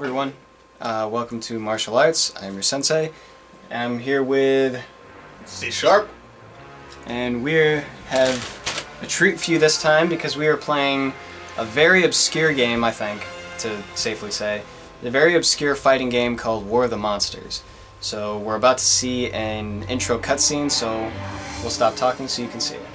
Everyone, uh, welcome to Marshall Arts. I'm your sensei. I'm here with, C sharp. and we have a treat for you this time because we are playing a very obscure game, I think, to safely say. A very obscure fighting game called War of the Monsters. So we're about to see an intro cutscene, so we'll stop talking so you can see it.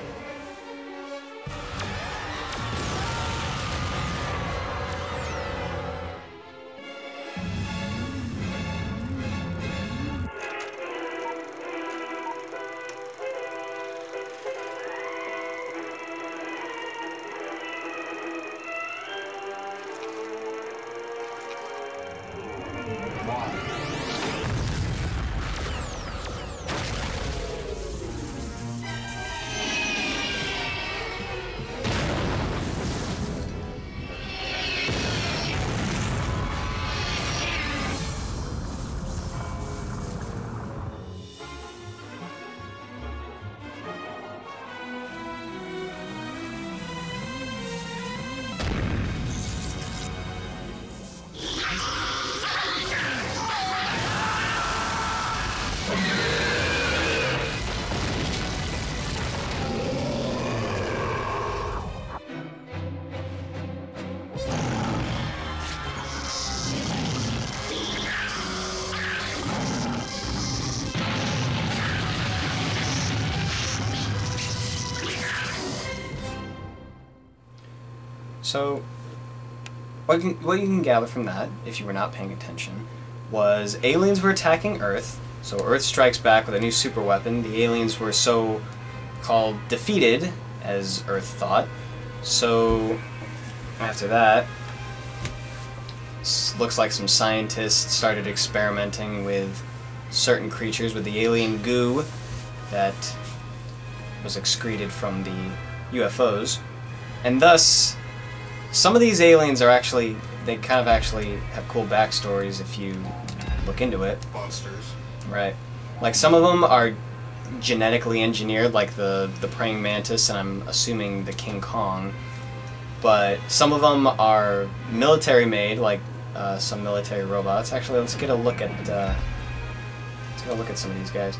So, what you, can, what you can gather from that, if you were not paying attention, was aliens were attacking Earth. So Earth strikes back with a new super weapon. The aliens were so called defeated, as Earth thought. So after that, looks like some scientists started experimenting with certain creatures with the alien goo that was excreted from the UFOs, and thus some of these aliens are actually they kind of actually have cool backstories if you look into it. Monsters. right. Like some of them are genetically engineered like the the praying mantis and i'm assuming the king kong. But some of them are military made like uh, some military robots. Actually let's get a look at uh, let's get a look at some of these guys.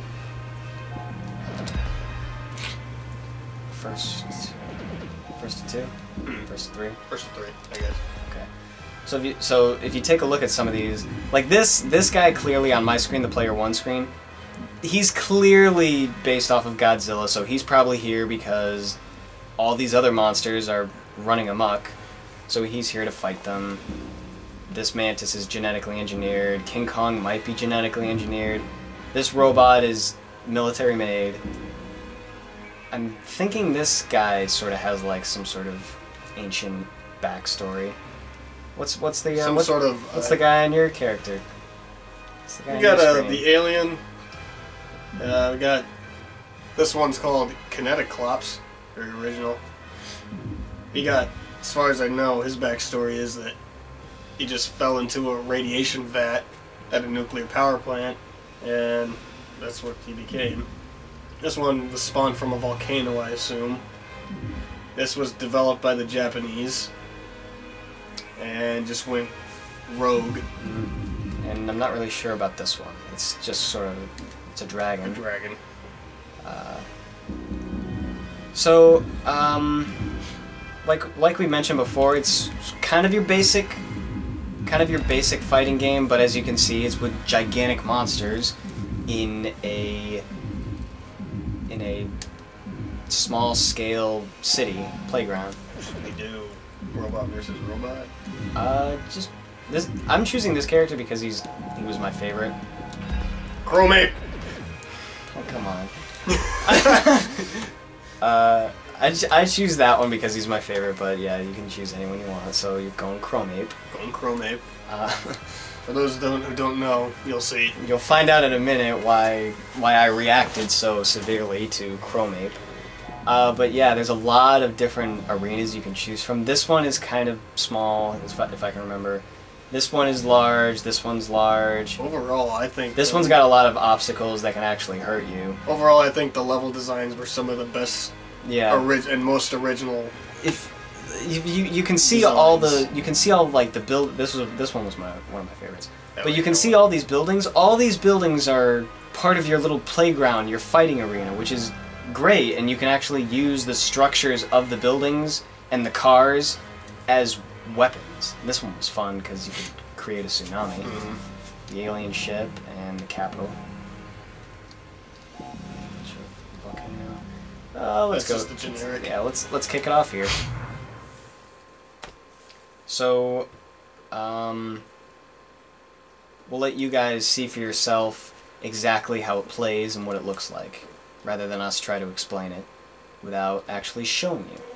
First first to two mm-hmm. first to three First three, I guess. Okay. So if you so if you take a look at some of these, like this this guy clearly on my screen, the player one screen, he's clearly based off of Godzilla. So he's probably here because all these other monsters are running amok. So he's here to fight them. This mantis is genetically engineered. King Kong might be genetically engineered. This robot is military made. I'm thinking this guy sort of has like some sort of ancient backstory. What's what's the uh, Some what's, sort of. what's uh, the guy on your character? What's the guy We got uh, the alien. Uh, we got. This one's called Kineticlops, very original. He got, as far as I know, his backstory is that he just fell into a radiation vat at a nuclear power plant, and that's what he became. This one was spawned from a volcano, I assume. This was developed by the Japanese, and just went rogue. and I'm not really sure about this one. It's just sort of it's a dragon. A dragon. dragon. Uh, so, um, like like we mentioned before, it's kind of your basic, kind of your basic fighting game. But as you can see, it's with gigantic monsters in a in a small scale city playground. They do robot versus robot. Uh, just this. I'm choosing this character because he's he was my favorite. Chromate. Oh, come on. uh, I, ch- I choose that one because he's my favorite, but yeah, you can choose anyone you want. So you're going Chrome Ape. Going Chromate. Uh, For those who don't, who don't know, you'll see. you'll find out in a minute why why I reacted so severely to Chrome Ape. Uh, but yeah, there's a lot of different arenas you can choose from. This one is kind of small, if I, if I can remember. This one is large. This one's large. Overall, I think This one's got a lot of obstacles that can actually hurt you. Overall, I think the level designs were some of the best Yeah. and most original. if you, you, you can see all the you can see all like the build. This was this one was my one of my favorites. That But you can go see all these buildings. All these buildings are part of your little playground, your fighting arena, which is great. And you can actually use the structures of the buildings and the cars as weapons. This one was fun because you could create a tsunami, Mhm. the alien ship, and the capital. Uh, let's That's go. just the generic. Yeah, let's let's kick it off here. So, um, we'll let you guys see for yourself exactly how it plays and what it looks like, rather than us try to explain it without actually showing you.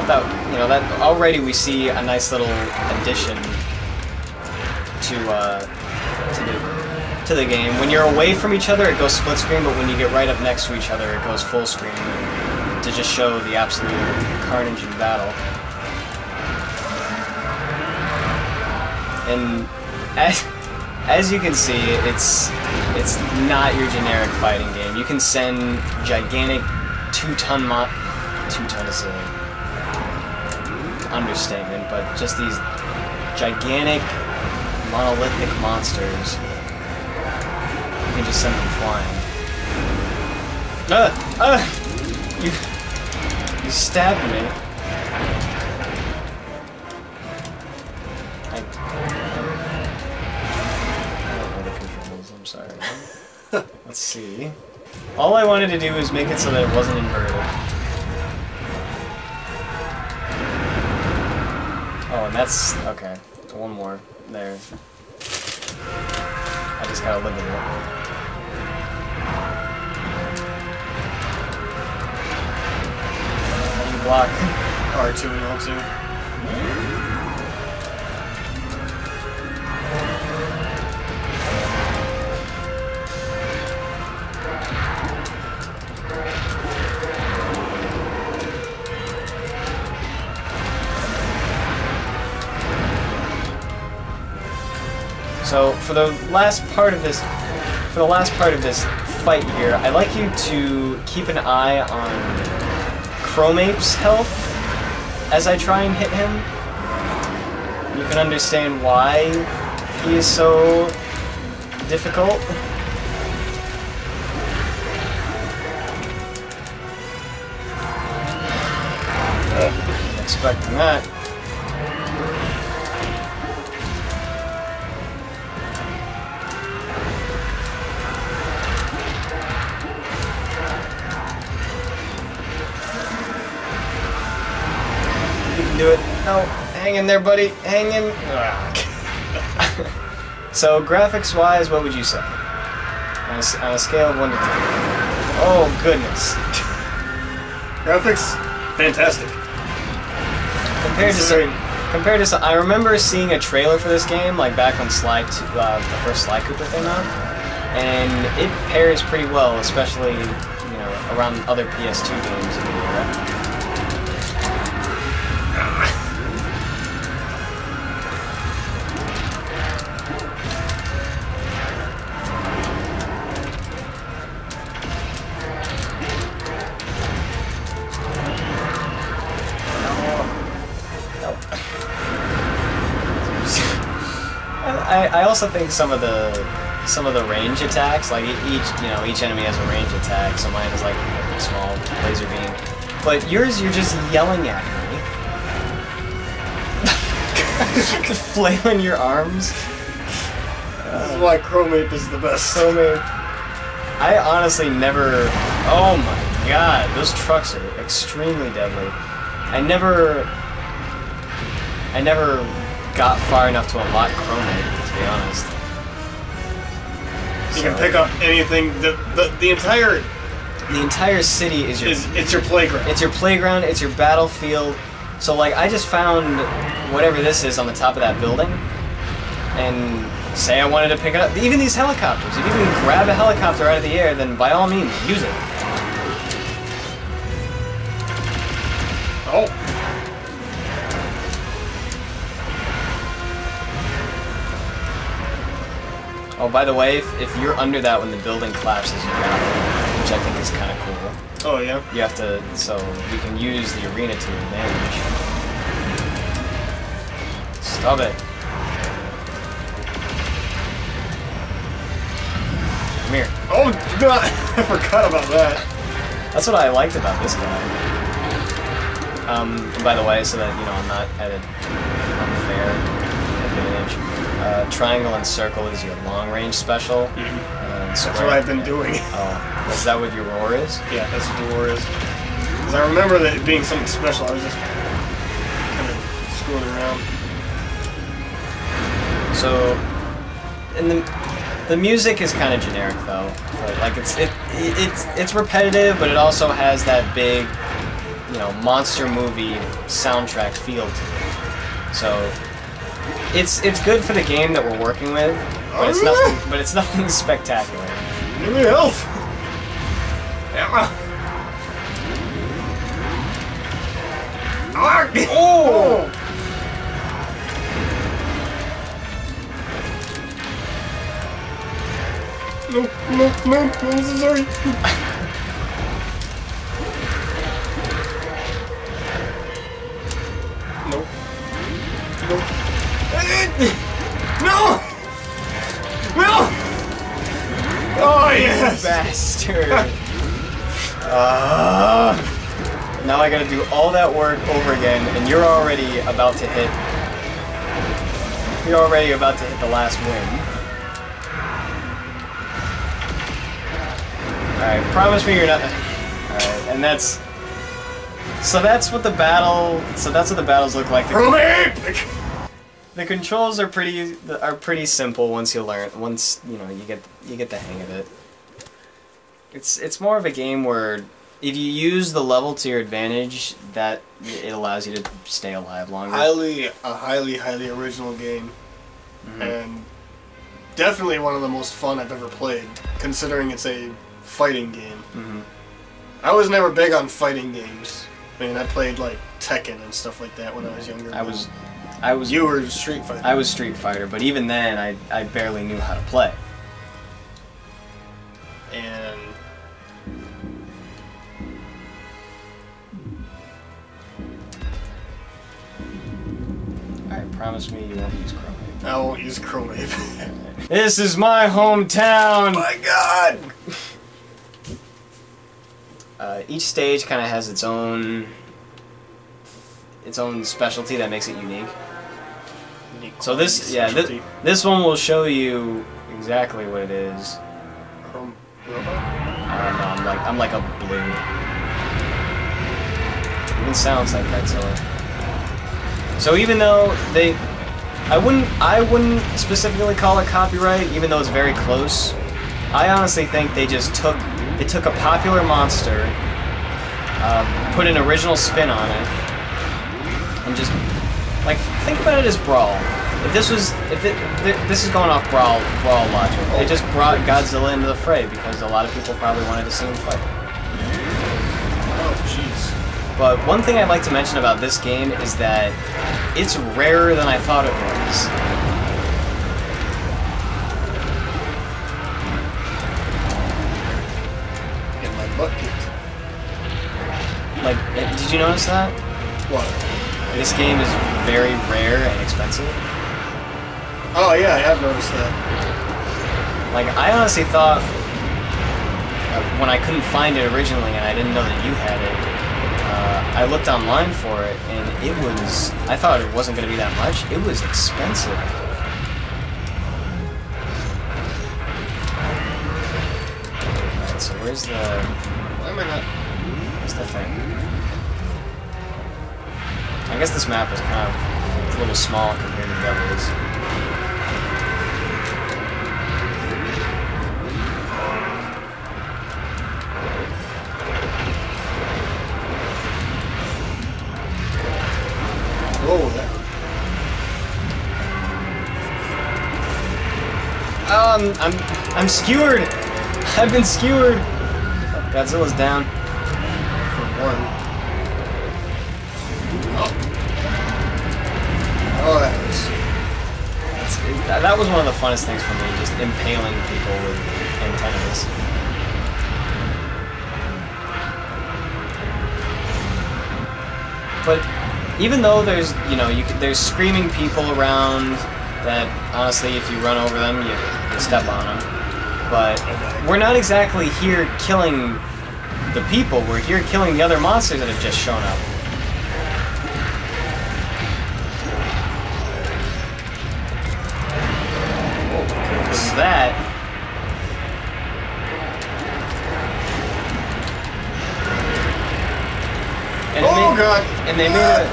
Thought that you know that already we see a nice little addition to uh, to the to the game. When you're away from each other, it goes split screen, but when you get right up next to each other, it goes full screen to just show the absolute carnage in battle. And as, as you can see, it's it's not your generic fighting game. You can send gigantic two-ton mo- two-ton is a understatement, but just these gigantic monolithic monsters. You can just send them flying. Uh, uh, you, you stabbed me. I, I don't know the controls, I'm sorry. Let's see. All I wanted to do was make it so that it wasn't inverted. And that's... okay. One more. There. I just gotta live with it. You block. R2 and L2. So for the last part of this, for the last part of this fight here, I'd like you to keep an eye on Chromape's health as I try and hit him. You can understand why he is so difficult. Expecting that. Do it. No, hang in there, buddy. Hang in. so, graphics wise, what would you say? On a, on a scale of 1 to 10. Oh, goodness. Graphics, fantastic. Compared to compared to some, I remember seeing a trailer for this game, like back when Sly, t- uh, the first Sly Cooper came out, and it pairs pretty well, especially you know around other PS2 games also think some of the some of the range attacks, like each you know each enemy has a range attack. So mine is like a small laser beam, but yours you're just yelling at me, flailing your arms. This is why Chromate is the best. So many. I honestly never. Oh my god, those trucks are extremely deadly. I never, I never got far enough to unlock Chromate, to be honest. You can pick up anything. The the, the entire the entire city is your is it's your playground. It's your playground, it's your battlefield. So like I just found whatever this is on the top of that building and say I wanted to pick it up. Even these helicopters. If you can grab a helicopter out of the air, then by all means use it. Oh, by the way, if, if you're under that when the building collapses, you got it, which I think is kind of cool. oh yeah. You have to, so you can use the arena to your advantage. Stop it. Come here. Oh, God, I forgot about that. That's what I liked about this guy. Um, by the way, so that you know I'm not at an unfair advantage. Uh, triangle and circle is your long range special. Uh, and That's what I've been doing. Oh, is that what your roar is? Yeah, that's what the war is. Because I remember that it being something special. I was just kind of screwing around. So, and the the music is kind of generic though. Like it's it it's it's repetitive, but it also has that big, you know, monster movie soundtrack feel to it. So, it's it's good for the game that we're working with, but it's nothing. But it's nothing spectacular. Give me health. Yeah. Ah, Oh! No, no, no, no, I'm so sorry. Bastard. uh, now I gotta do all that work over again, and you're already about to hit. You're already about to hit the last win. Alright, promise me you're not. Alright, and that's. So that's what the battle. So that's what the battles look like. The, the controls are pretty are pretty simple once you learn once you know you get you get the hang of it. It's it's more of a game where if you use the level to your advantage, that it allows you to stay alive longer. Highly, a highly, highly original game. Mhm. And definitely one of the most fun I've ever played, considering it's a fighting game. Mhm. I was never big on fighting games. I mean, I played like Tekken and stuff like that when I was younger. I was I was You were Street Fighter. I was Street Fighter, but even then I I barely knew how to play. I won't use Chromate. This is my hometown! My God! Uh, each stage kind of has its own its own specialty that makes it unique. So this, yeah, this, this one will show you exactly what it is. Chrome robot. I don't know. I'm like I'm like a blue. Even sounds like Godzilla. So even though they, I wouldn't I wouldn't specifically call it copyright, even though it's very close. I honestly think they just took they took a popular monster, uh, put an original spin on it, and just like think about it as Brawl. If this was if, it, this is going off Brawl Brawl logic, they just brought Godzilla into the fray because a lot of people probably wanted to see him fight. But one thing I'd like to mention about this game is that it's rarer than I thought it was. Get my butt kicked. Like, eh, did you notice that? What? This game is very rare and expensive. Oh yeah, I have noticed that. Like, I honestly thought uh, when I couldn't find it originally and I didn't know that you had it, I looked online for it and it was. I thought it wasn't going to be that much. It was expensive. Alright, so where's the. Why am I not? That's the thing. I guess this map is kind of a little small compared to the others. Um, I'm I'm skewered. I've been skewered. Godzilla's down. For one. Oh. Oh, that was. That was one of the funnest things for me, just impaling people with antennas. But even though there's, you know, you could, there's screaming people around that honestly, if you run over them, you, step on them. But we're not exactly here killing the people. We're here killing the other monsters that have just shown up. Because that. And Oh made- god! and they made a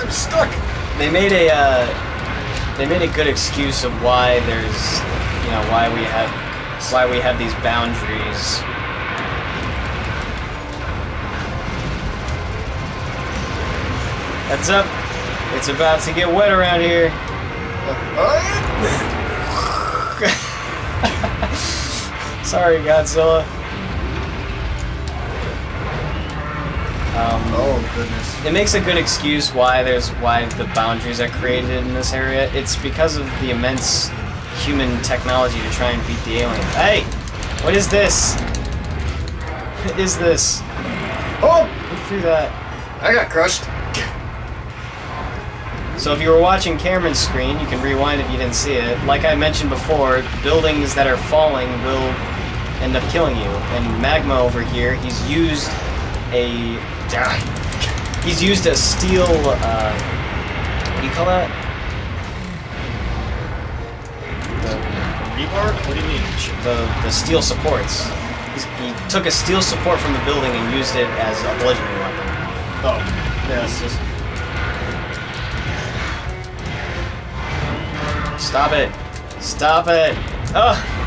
I'm stuck! they made a uh, they made a good excuse of why there's you know why we have why we have these boundaries. That's up! It's about to get wet around here. Sorry, Godzilla. Um, oh goodness. It makes a good excuse why there's why the boundaries are created in this area. It's because of the immense human technology to try and beat the alien. Hey, what is this? What is this? Oh, look through that. I got crushed. So if you were watching Cameron's screen, you can rewind if you didn't see it. Like I mentioned before, buildings that are falling will end up killing you. And Magmo over here, he's used a he's used a steel uh, what do you call that? Rebar? What do you mean? the, the steel supports. He took a steel support from the building and used it as a bludgeoning weapon. Oh. Yes. Just, Stop it! Stop it! Ugh!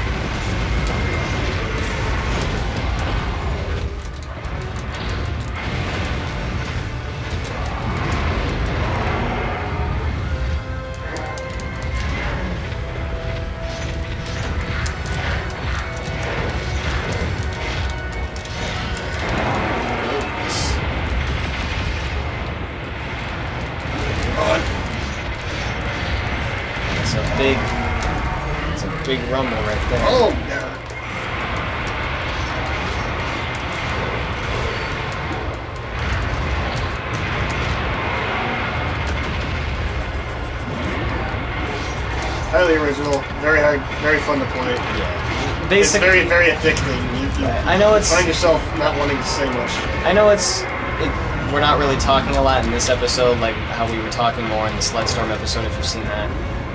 Yeah. It's very, very addicting. You, you I know it's, find yourself not wanting to say much. I know it's, it, we're not really talking a lot in this episode, like how we were talking more in the Sledstorm episode, if you've seen that.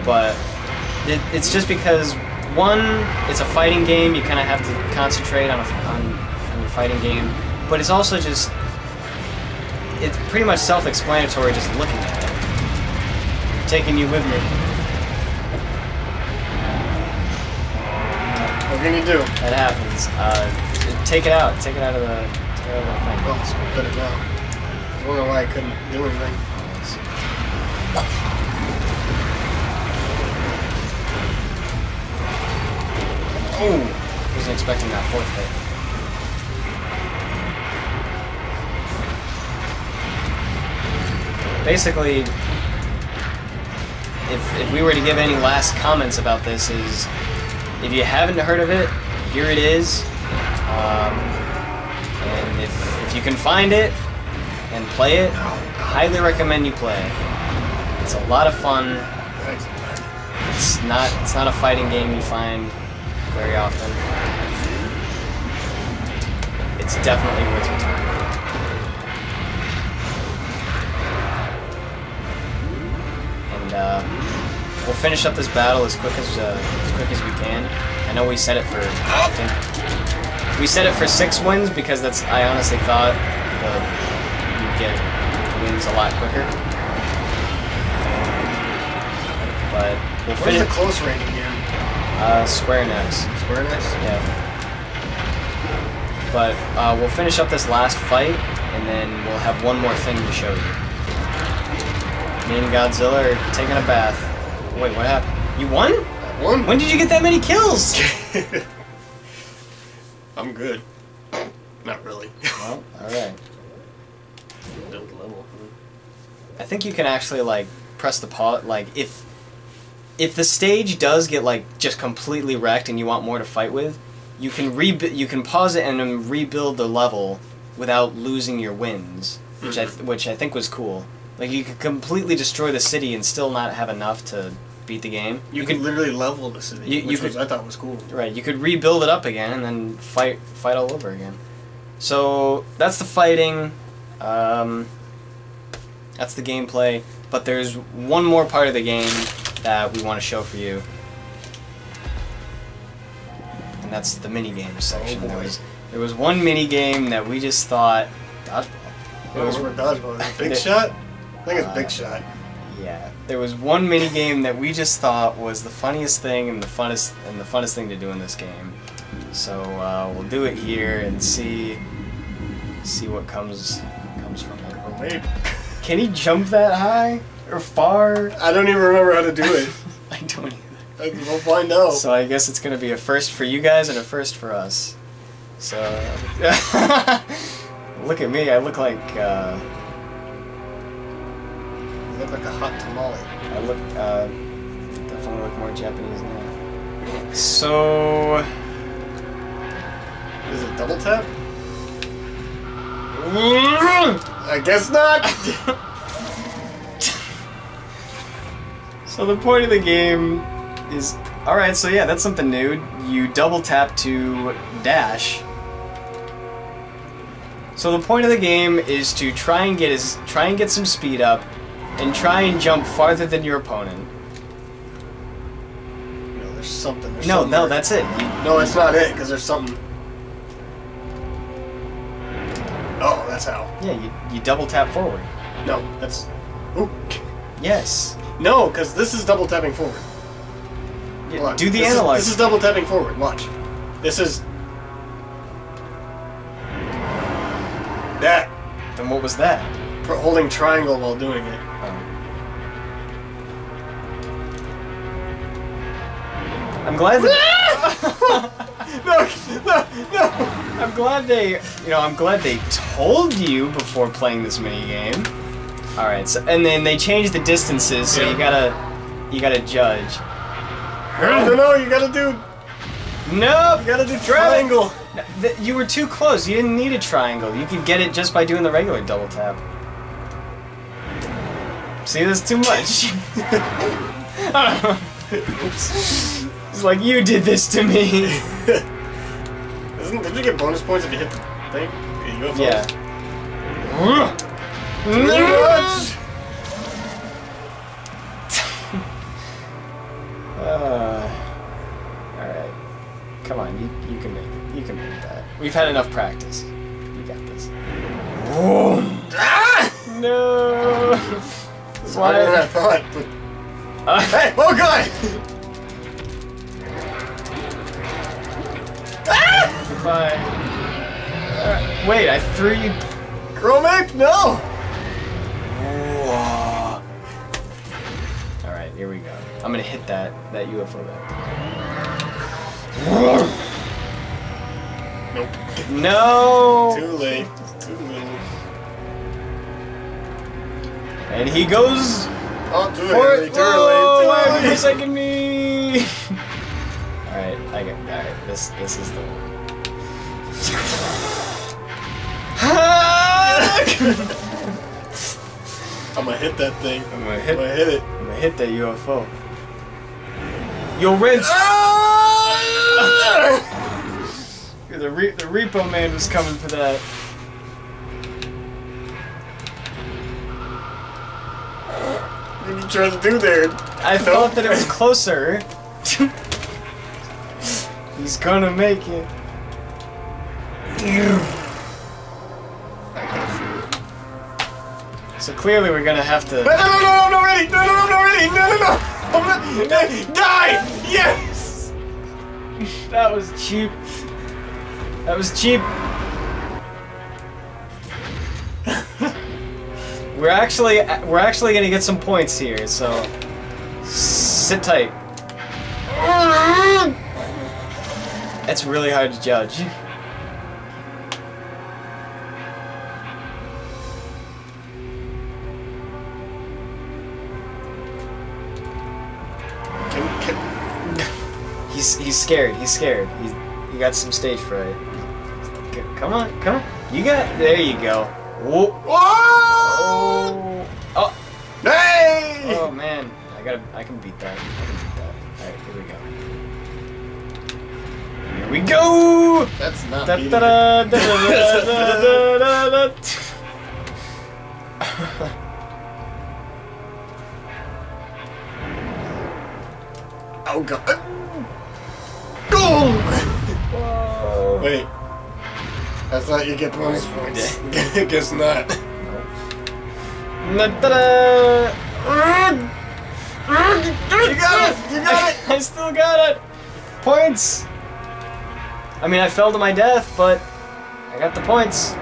But it, it's just because one, it's a fighting game. You kind of have to concentrate on, a, on on your fighting game, but it's also just, it's pretty much self-explanatory just looking at it, taking you with me. What can you do? That happens. Uh, take it out. Take it out of the, take it out of the thing. Well, it's better now. I don't know why I couldn't do anything. Oh! Wasn't expecting that fourth hit. Basically, if, if we were to give any last comments about this is, if you haven't heard of it, here it is. Um, and if, if you can find it and play it, highly recommend you play it. It's a lot of fun. It's not it's not a fighting game you find very often. It's definitely worth your time. And uh, we'll finish up this battle as quick as uh, as quick as we can. I know we set it for I think we set it for six wins because that's I honestly thought the you get wins a lot quicker. But we'll What's the close range again? uh, Square Next. Square next? Yeah. But uh, we'll finish up this last fight, and then we'll have one more thing to show you. Me and Godzilla are taking a bath. Wait, what happened? You won? One? When did you get that many kills? I'm good. Not really. well, alright. Build level. I think you can actually, like, press the pause, like, if... If the stage does get, like, just completely wrecked and you want more to fight with, you can rebu- you can pause it and then rebuild the level without losing your wins, which I mm-hmm. th- which I think was cool. Like you could completely destroy the city and still not have enough to beat the game. You, could literally level the city, You- you which could- was, I thought was cool. right. You could rebuild it up again and then fight fight all over again. So that's the fighting. Um, that's the gameplay. But there's one more part of the game that we want to show for you. And that's the mini games section. Oh, there was there was one mini game that we just thought dodgeball. It was for dodgeball. Big shot? I think it's Uh, big shot. Yeah, there was one mini game that we just thought was the funniest thing and the funnest and the funnest thing to do in this game. So uh, we'll do it here and see see what comes comes from it. Or maybe. Can he jump that high or far? I don't even remember how to do it. I don't either. We'll find out. So I guess it's gonna be a first for you guys and a first for us. So look at me, I look like uh, You look like a hot tamale. I look uh, definitely look more Japanese now. So Is it double tap? I guess not. So the point of the game is all right. So yeah, that's something new. You double tap to dash. So the point of the game is to try and get his try and get some speed up, and try and jump farther than your opponent. no, there's something. There's No, something no, there. that's it. You- No, that's not it. Because there's something. Oh, that's how. yeah, you, you double tap forward. No, that's. Ooh. Yes. No, because this is double tapping forward. Yeah, do the this analog. Is, this is double tapping forward. Watch. This is. That. then what was that? Holding triangle while doing it. I'm glad that. No, no, no. I'm glad they, you know, I'm glad they told you before playing this mini game. All right, so and then they changed the distances, so Yeah. you gotta, you gotta judge. No, no, you gotta do. Nope, You gotta do triangle. You were too close. You didn't need a triangle. You could get it just by doing the regular double tap. See, that's too much. Oops. It's like you did this to me. Isn't, did you get bonus points if you hit the thing? The UFOs? Yeah. What? Uh, all right. Come on, you you can make it. You can make that. We've had enough practice. You got this. Ah! No. It's harder than I thought. But... Uh, Hey! Oh god! Bye. Uh, wait, I threw you. Chromate? No! All right, here we go. I'm gonna hit that that UFO back. Nope. No. Too late. Too little. And he goes Oh, too for early. it. Too Whoa, why are early. you Too early. This this is the one. I'm gonna hit that thing. I'm gonna I'm hit. gonna hit it. I'm gonna hit that UFO. Yo, Rich. The, re- the repo man was coming for that. What are you trying to do there? I Nope. thought that it was closer. He's gonna make it. So clearly we're gonna have to. no, no, no, I'm not ready! No, no, no, I'm not ready! No, no, no! I'm not... Die! Yes! That was cheap. That was cheap. we're actually we're actually gonna get some points here, so sit tight. It's really hard to judge. He's he's scared. He's scared. He's he got some stage fright. Come on, come on. You got there. You go. Whoa. Whoa! Oh. Oh. Hey! Oh man, I gotta. I can beat that. I can beat that. All right, here we go. Here we go. That's not Da, da, da, da, da, da, da, da, da. Oh god. Go! Wait. I thought you get bonus points. Guess not. Da, da, da. You got it! You got it! I still got it. Points. I mean, I fell to my death, but I got the points.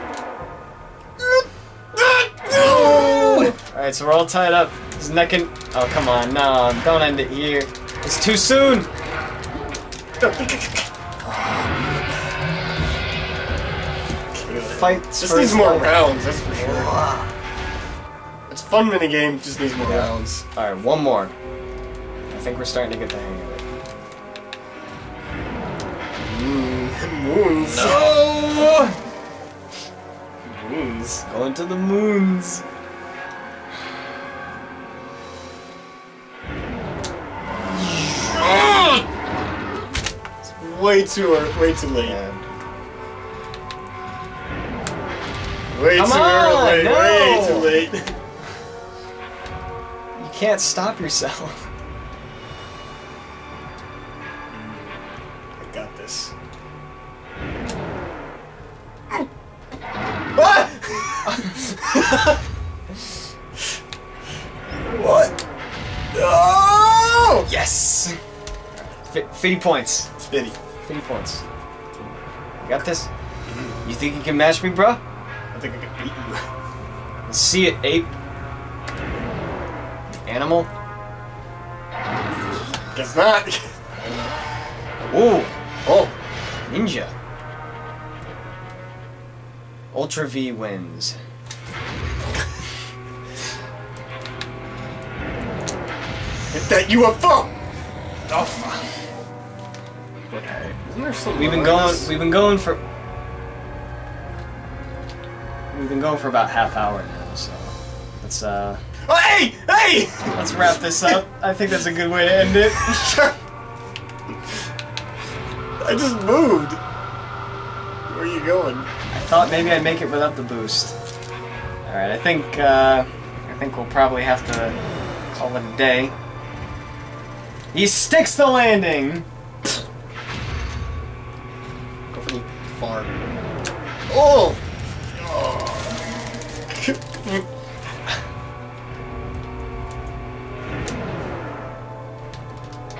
All right, so we're all tied up. Is neck and oh come on, no, don't end it here. It's too soon. Fights This needs more life. rounds, that's for sure. It's a fun mini game, just needs more rounds. All right, one more. I think we're starting to get the hang of it. Moons. No! Moons. Going to the moons. It's Way too early, way too late. Yeah. Way Come too on, early. no. Way too late. You can't stop yourself. 50 points. Spitty. 50 points. You got this? You think you can match me, bro? I think I can beat you. Let's see it, ape. Animal. Guess not. Ooh, Oh. ninja. Ultra V wins. Hit that UFO! Oh, fuck. Okay. Isn't there something We've been going. We've been going for. We've been going for about half hour now, so let's uh Oh, hey! Hey! let's wrap this up. I think that's a good way to end it. I just moved. Where are you going? I thought maybe I'd make it without the boost. All right, I think uh, I think we'll probably have to call it a day. He sticks the landing.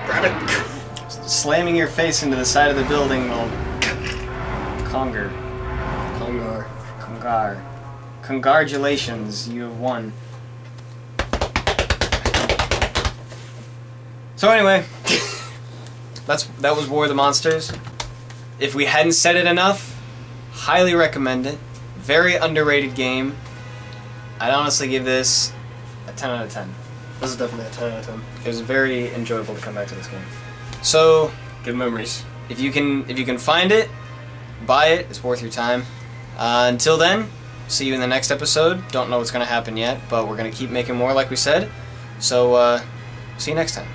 Grab it! Slamming your face into the side of the building will conger, Congar. congar, congratulations, you have won. So anyway, that's that was War of the Monsters. If we hadn't said it enough, highly recommend it. Very underrated game. I'd honestly give this a 10 out of 10. This is definitely a 10 out of 10. It was very enjoyable to come back to this game. So Good memories. if you can if you can find it, buy it. It's worth your time. Uh, until then, see you in the next episode. Don't know what's gonna happen yet, but we're gonna keep making more, like we said. So uh, see you next time.